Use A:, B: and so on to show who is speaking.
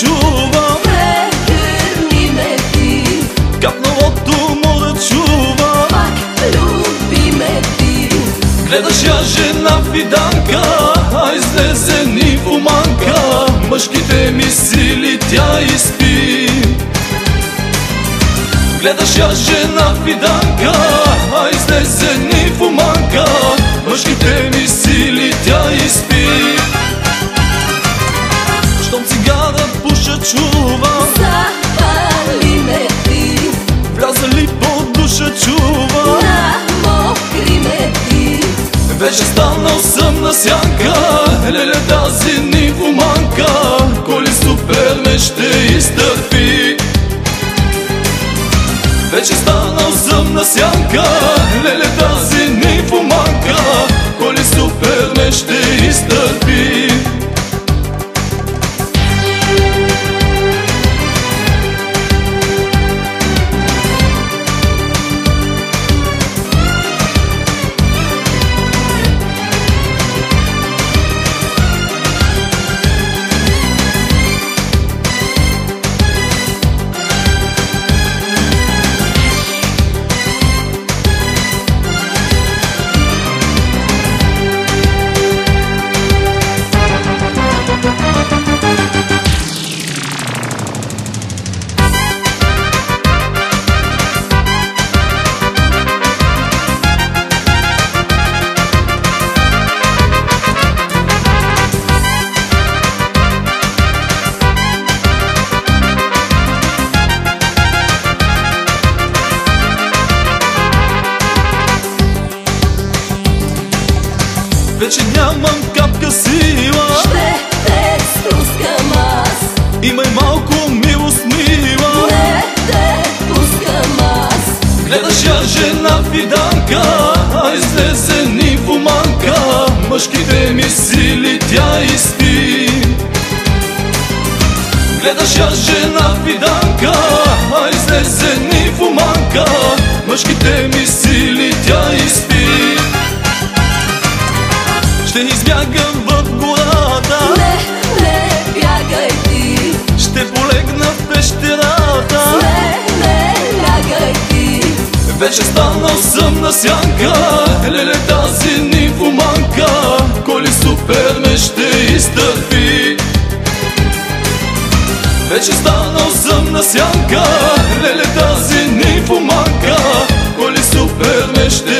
A: чувам
B: Прегърни ме ти.
A: Капналото му да чувам
B: Пак люби ме ти.
A: Гледаш я жена фиданка, а излезе ни в оманка Мъжките ми сили тя изпи. Гледаш я жена фиданка, а излезе ни станал съм на сянка Леле тази ни оманка Коли супер ме ще изтърпи. Вече станал съм на сянка Леле Вече нямам капка сила.
B: Ще те спускам аз.
A: Имай малко милост мила.
B: Не те пускам аз.
A: Гледаш я жена фиданка, а излезе в оманка Мъжките ми сили тя изпи. Гледаш я жена фиданка, а излезе в оманка Мъжките ми сили тя изпи Вече
B: станал съм на сянка.
A: Леле тази нимфоманка Коли
B: супер ме ще изтърпи.
A: Вече станал съм на сянка. Леле тази нимфоманка Коли супер ме ще